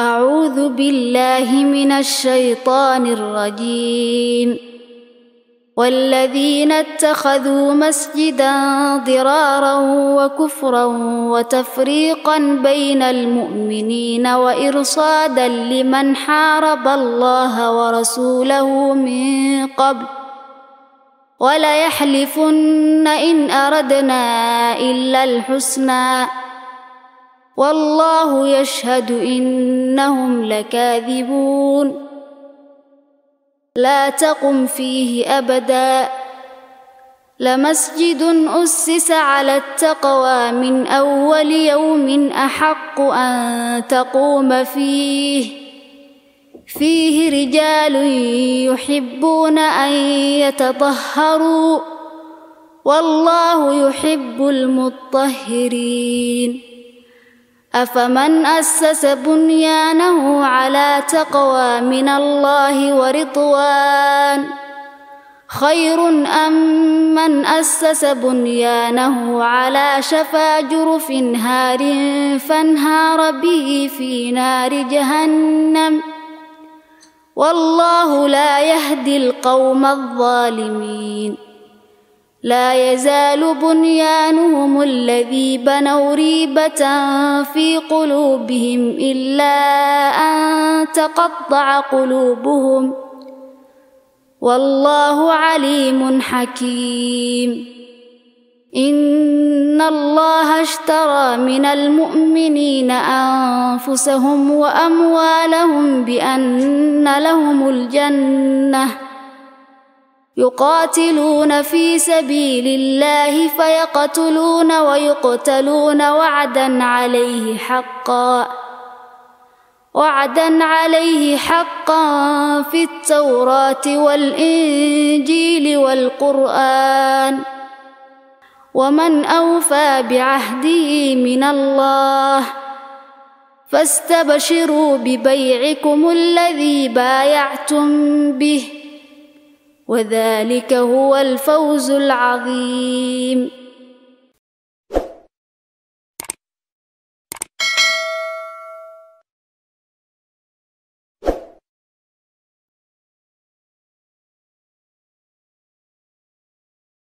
أعوذ بالله من الشيطان الرجيم. والذين اتخذوا مسجدا ضرارا وكفرا وتفريقا بين المؤمنين وإرصادا لمن حارب الله ورسوله من قبل. وليحلفن إن أردنا إلا الحسنى. والله يشهد إنهم لكاذبون. لا تقم فيه أبدا. لمسجد أسس على التقوى من أول يوم أحق أن تقوم فيه. فيه رجال يحبون أن يتطهروا. والله يحب المطهرين. أفمن أسس بنيانه على تقوى من الله ورضوان؟ خير أم من أسس بنيانه على شفا جرف هار فانهار به في نار جهنم؟ والله لا يهدي القوم الظالمين. لا يزال بنيانهم الذي بنوا ريبة في قلوبهم إلا أن تقطع قلوبهم. والله عليم حكيم. إن الله اشترى من المؤمنين أنفسهم وأموالهم بأن لهم الجنة. يقاتلون في سبيل الله فيقتلون ويقتلون وعدا عليه حقا وعدا عليه حقا في التوراة والإنجيل والقرآن. ومن أوفى بعهده من الله فاستبشروا ببيعكم الذي بايعتم به. وذلك هو الفوز العظيم.